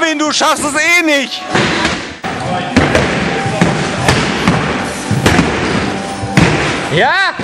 Marvin, du schaffst es eh nicht. Ja?